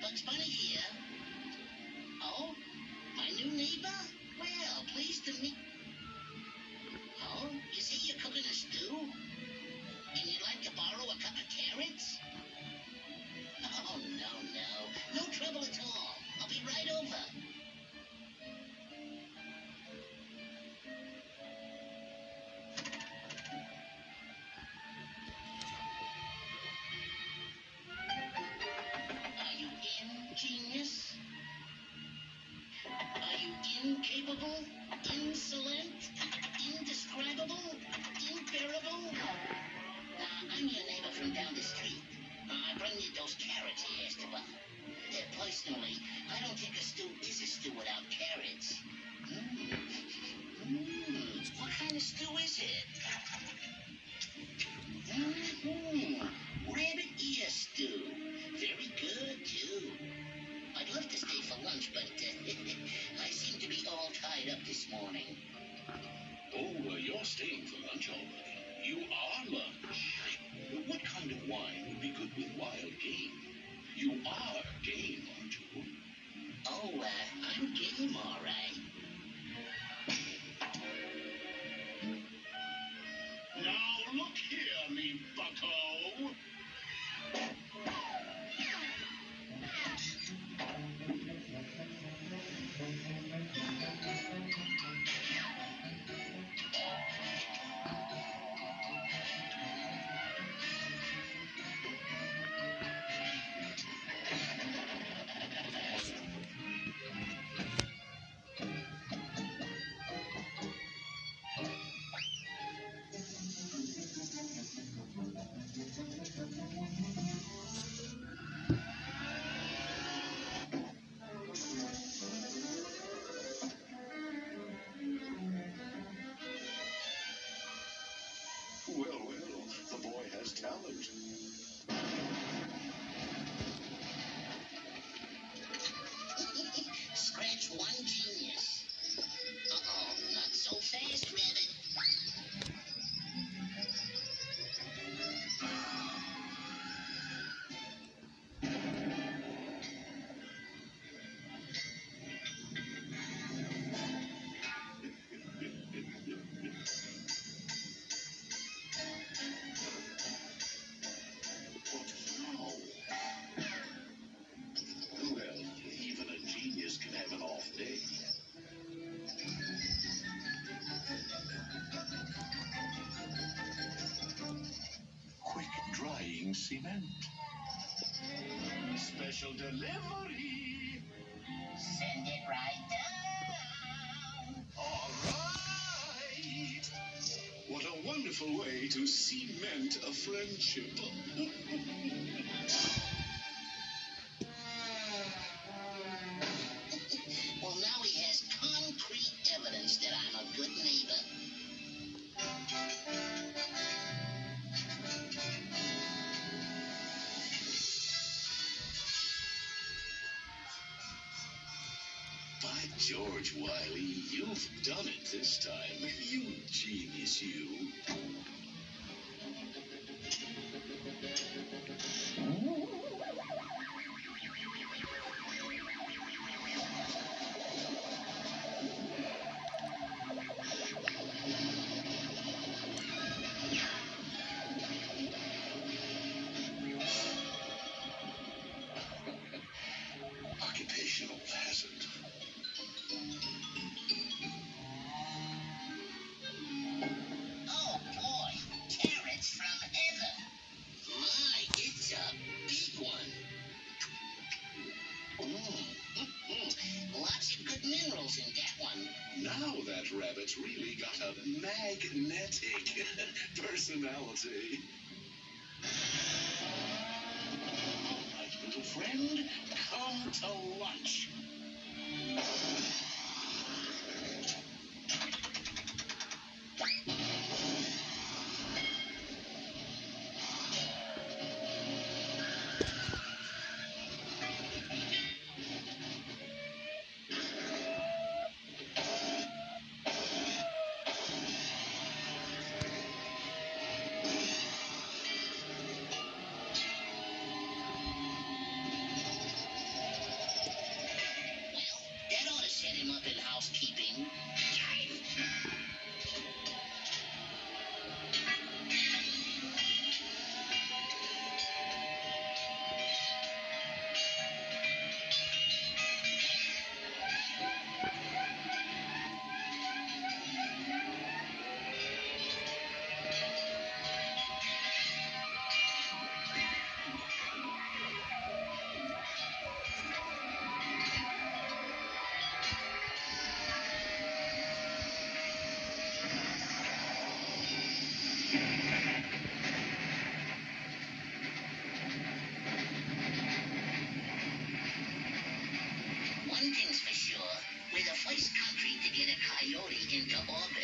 Bugs Bunny here. Oh, my new neighbor? Well, pleased to meet. Oh, is he a cooking a stew? Borrow a cup of carrots? Oh, no, no. No trouble at all. I'll be right over. Are you in, genius? Are you incapable, insolent, I bring you those carrots you asked about. Uh, personally, I don't think a stew is a stew without carrots. Mmm. What kind of stew is it? Mmm. Rabbit ear stew. Very good, too. I'd love to stay for lunch, but uh, I seem to be all tied up this morning. Oh, uh, you're staying for lunch already. You are lunch. What kind of wine would be good with wild game? You are game, aren't you? Oh, uh, I'm game, all right. Drying cement. Special delivery. Send it right down. All right. What a wonderful way to cement a friendship. By George, Wiley, you've done it this time. You genius, you. Now that rabbit's really got a magnetic personality. All right, little friend, come to lunch. on